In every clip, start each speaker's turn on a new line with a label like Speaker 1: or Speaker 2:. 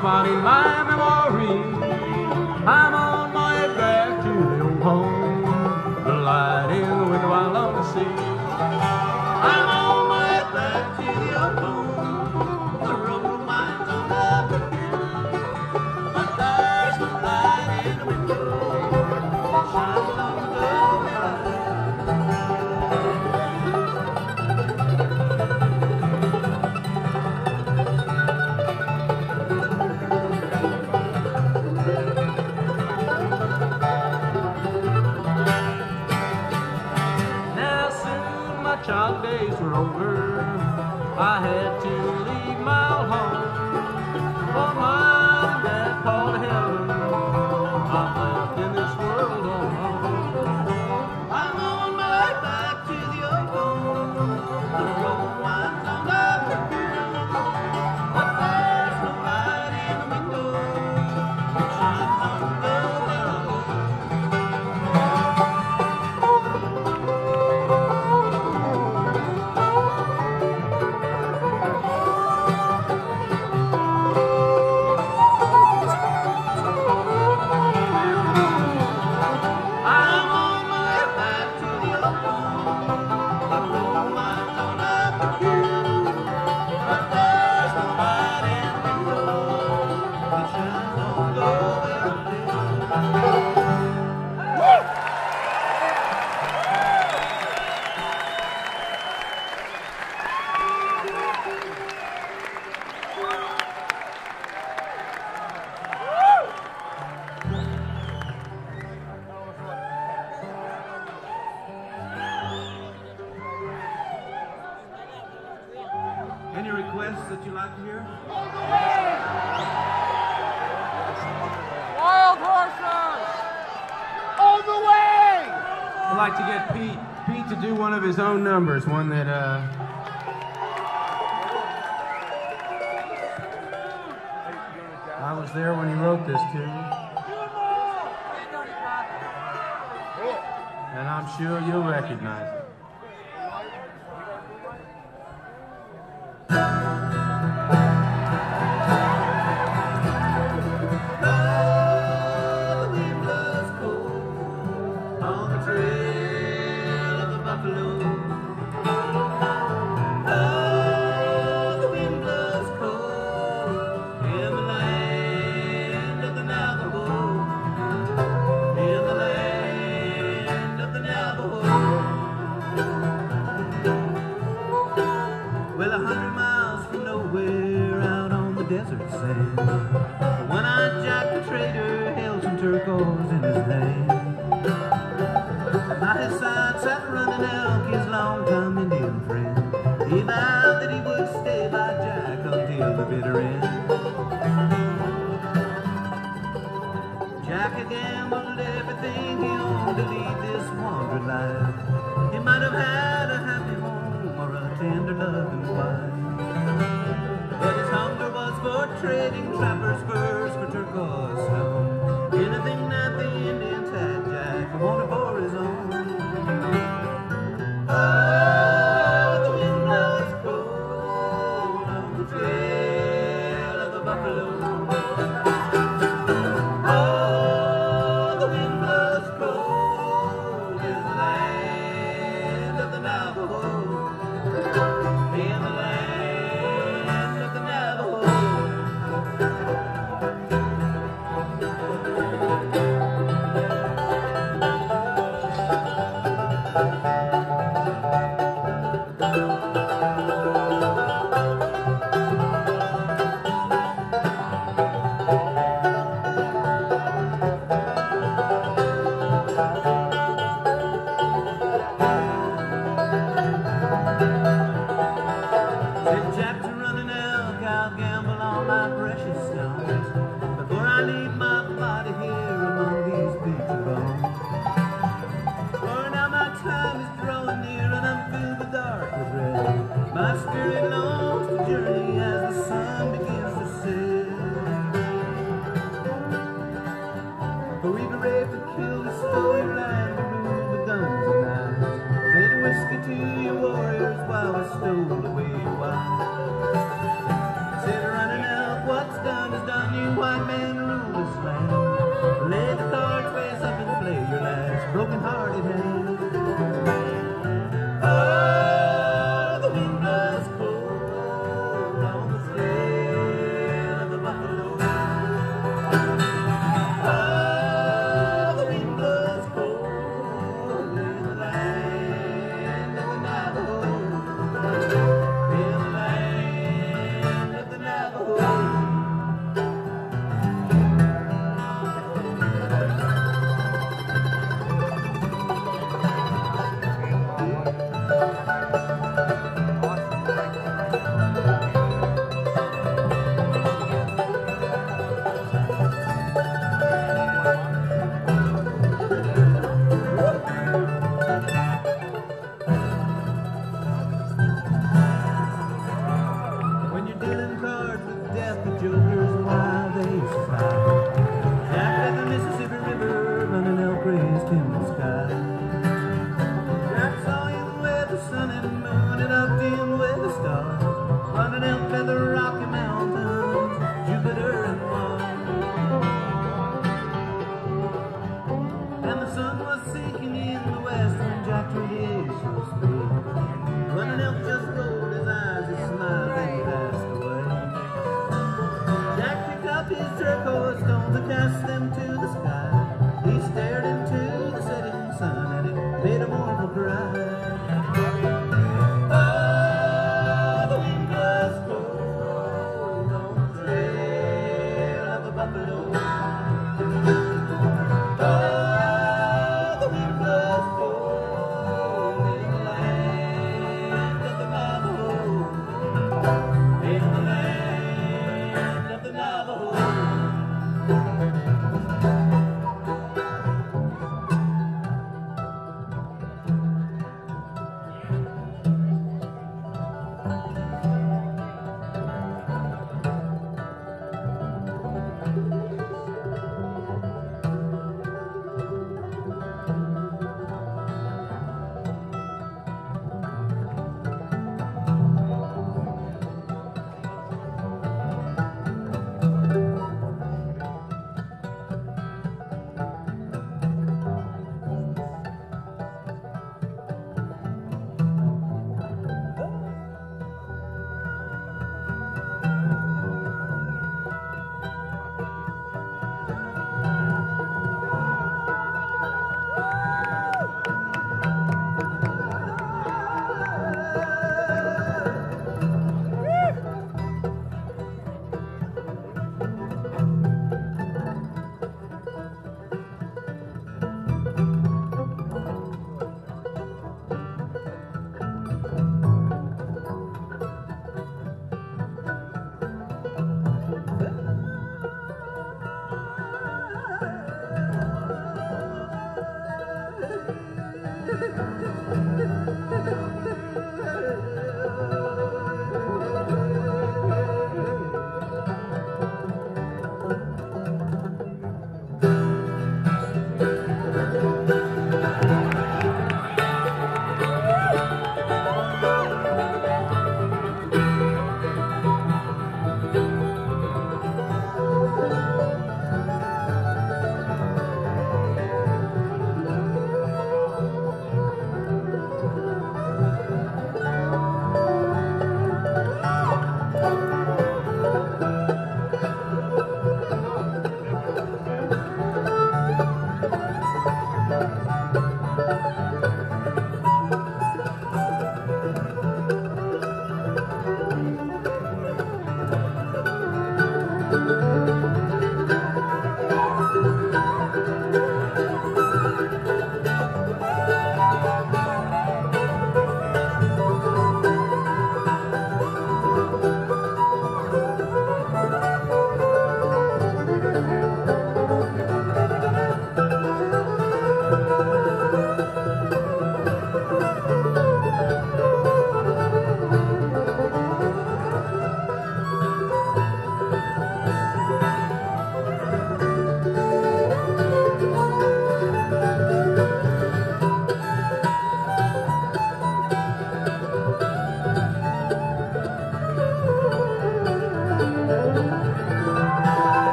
Speaker 1: smart in my memory. I'm
Speaker 2: like to
Speaker 1: get Pete, Pete to do one of his own numbers, one that... Uh... I was there when he wrote this tune. And I'm sure you'll recognize it.
Speaker 2: The one-eyed Jack the trader held some turquoise in his hand. By his side sat running elk, his long-time Indian friend. He vowed that he would stay by Jack until the bitter end. Jack had gambled everything he owned to lead this wandering life.
Speaker 1: Your last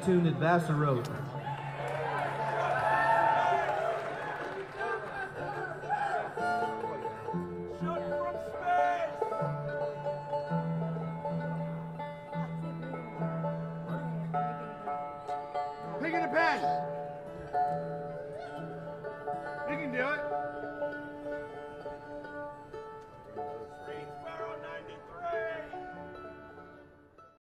Speaker 1: Here's a tune that Vassar wrote.